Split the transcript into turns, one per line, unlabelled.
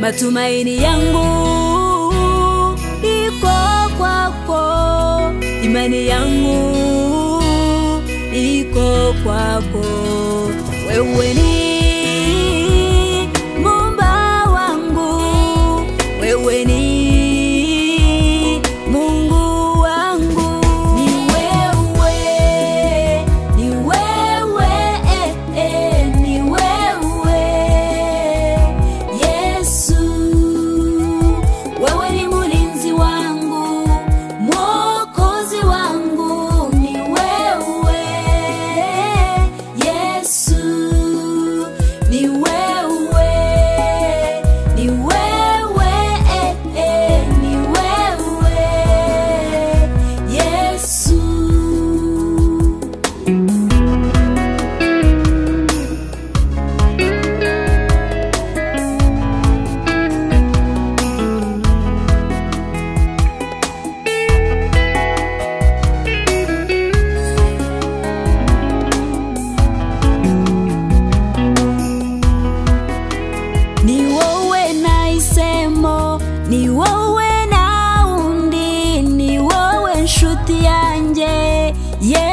matumaini yangu iko kwako, imani yangu iko kwako, wewe ni inshuti yanjye. Yeee